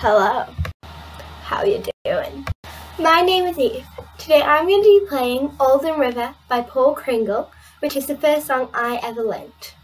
Hello. How you doing? My name is Aoibh. Today I'm going to be playing Auldyn River by Paul Cringle, which is the first song I ever learnt.